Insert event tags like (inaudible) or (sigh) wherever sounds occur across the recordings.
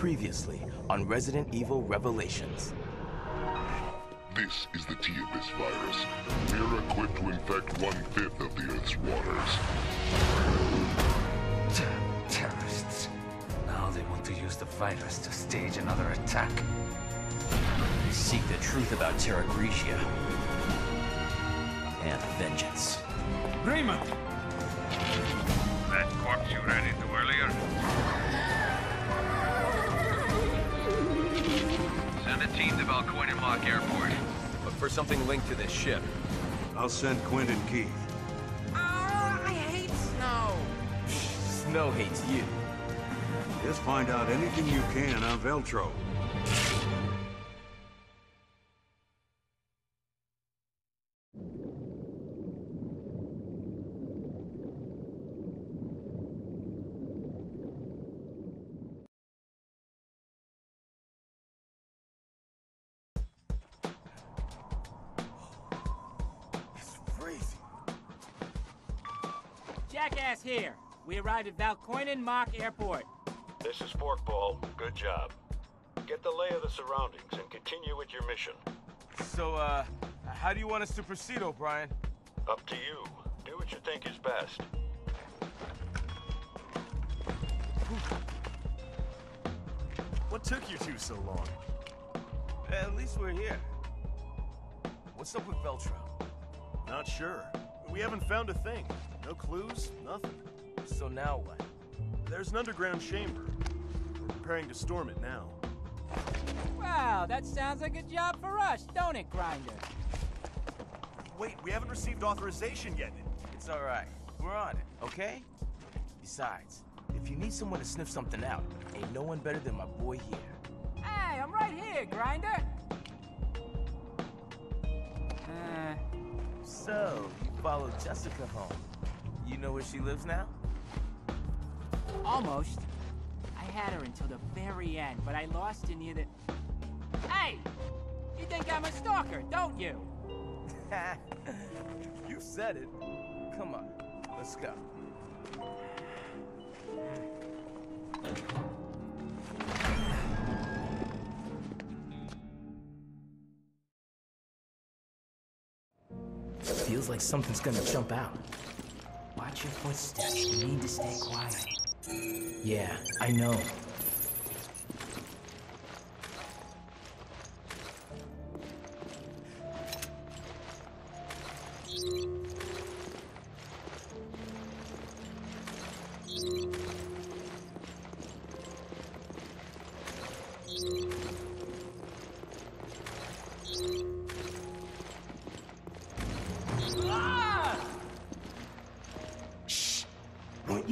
Previously on Resident Evil Revelations. This is the T-Abyss virus. We're equipped to infect one-fifth of the Earth's waters. Terrorists. Now they want to use the virus to stage another attack. They seek the truth about Terra Grigia. And vengeance. Raymond! That corpse you ran into Send a team to Valkoinen Mökki Airport. Look for something linked to this ship. I'll send Quint and Keith. Ah, I hate snow. Snow hates you. Just find out anything you can on Veltro. Jackass here. We arrived at Valkoinen Mökki Airport. This is Forkball. Good job. Get the lay of the surroundings and continue with your mission. So, uh, how do you want us to proceed, O'Brian? Up to you. Do what you think is best. What took you two so long? At least we're here. What's up with Veltro? Not sure. We haven't found a thing. No clues, nothing. So now what? There's an underground chamber. We're preparing to storm it now. Wow, that sounds like a job for us, don't it, Grinder? Wait, we haven't received authorization yet. It's alright. We're on it, okay? Besides, if you need someone to sniff something out, ain't no one better than my boy here. Hey, I'm right here, Grinder. Uh, So, you followed Jessica home. You know where she lives now? almost. I had her until the very end, but I lost her near the... Hey! You think I'm a stalker, don't you? (laughs) you said it. Come on, let's go. Feels like something's gonna jump out. Watch your footsteps. You need to stay quiet. Yeah, I know.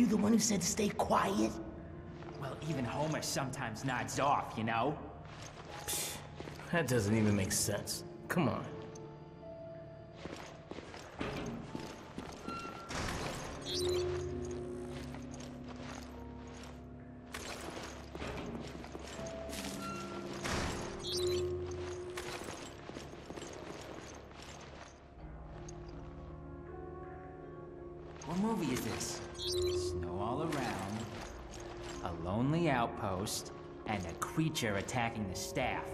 The one who said to stay quiet? Well, even Homer sometimes nods off, you know? That doesn't even make sense. Come on. Outpost, and a creature attacking the staff.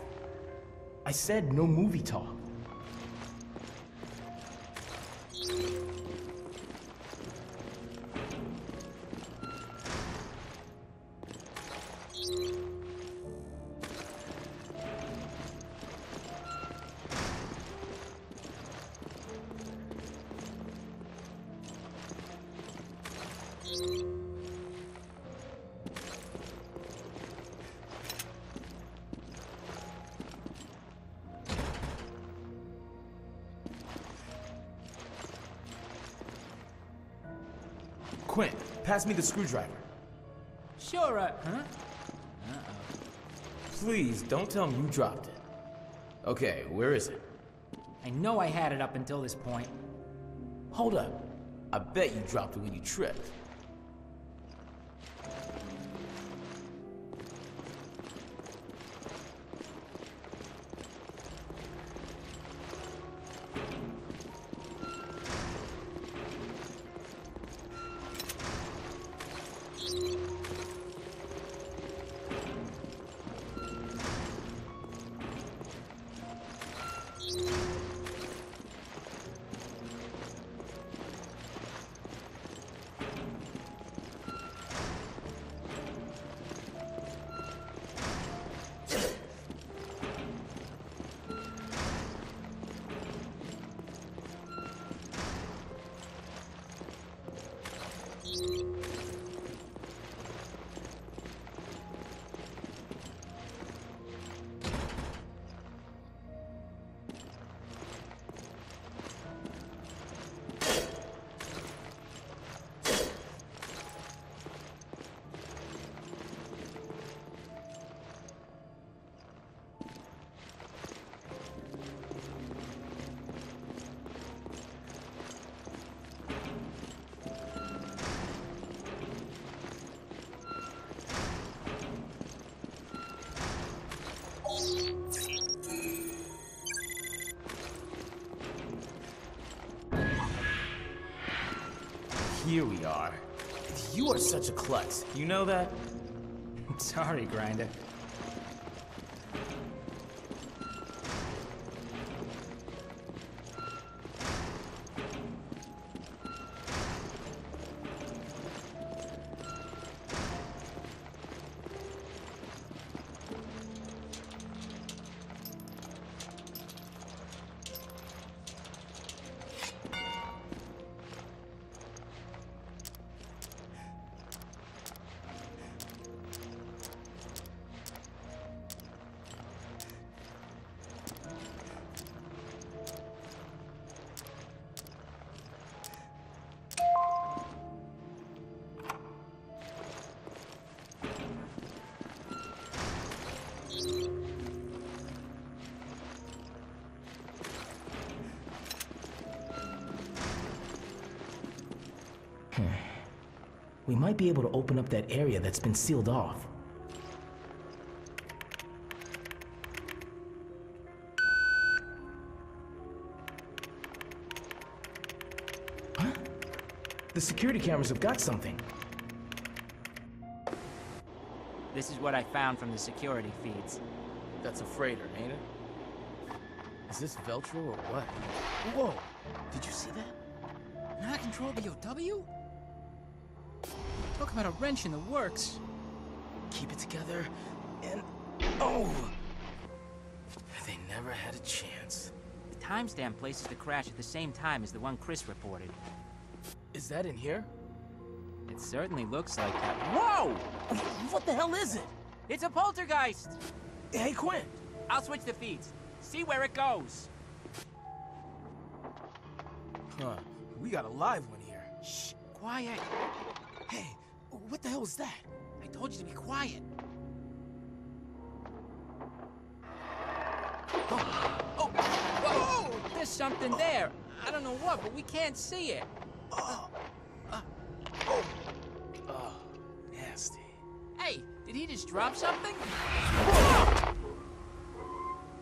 I said no movie talk. Pass me the screwdriver. Sure, uh, huh? Please, don't tell me you dropped it. Okay, where is it? I know I had it up until this point. Hold up. I bet you dropped it when you tripped. Here we are. You are such a klutz. You know that? (laughs) Sorry, Grinder. We might be able to open up that area that's been sealed off. Huh? The security cameras have got something. This is what I found from the security feeds. That's a freighter, ain't it? Is this Veltro or what? Whoa! Did you see that? Not control BOW? Talk about a wrench in the works. Keep it together, and... Oh! They never had a chance. The timestamp places the crash at the same time as the one Chris reported. Is that in here? It certainly looks like that. Whoa! What the hell is it? It's a poltergeist! Hey, Quint! I'll switch the feeds. See where it goes. Huh. We got a live one here. Shh, quiet. Hey, what the hell is that? I told you to be quiet. Oh, oh, whoa! There's something there. I don't know what, but we can't see it. Oh, uh, oh, oh, nasty. Hey, did he just drop something?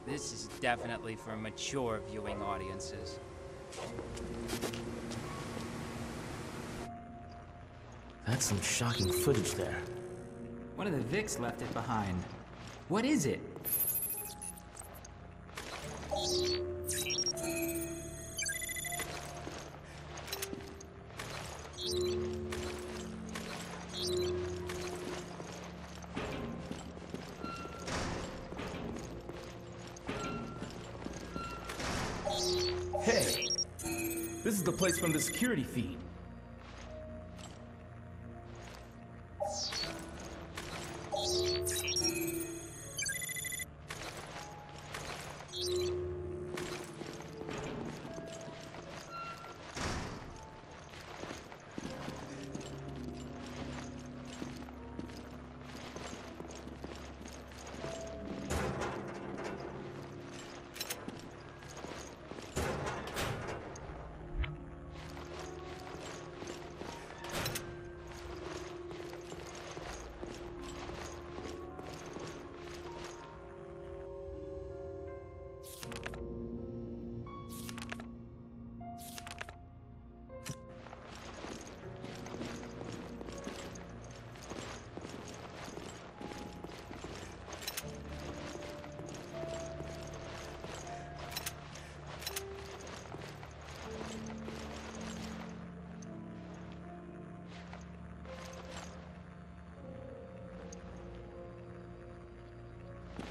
This is definitely for mature viewing audiences. That's some shocking footage there. One of the Vics left it behind. What is it? Hey! This is the place from the security feed.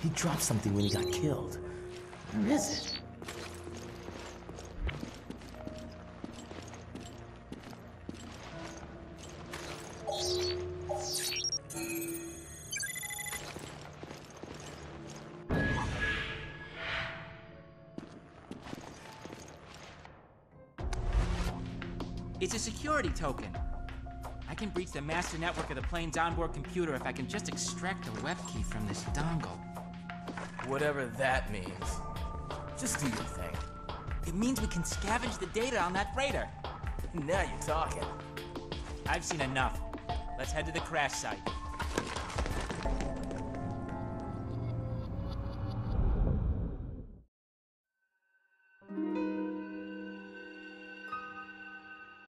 He dropped something when he got killed. Where is it? It's a security token. I can breach the master network of the plane's onboard computer if I can just extract the web key from this dongle. Whatever that means. Just do your thing. It means we can scavenge the data on that freighter. Now you're talking. I've seen enough. Let's head to the crash site.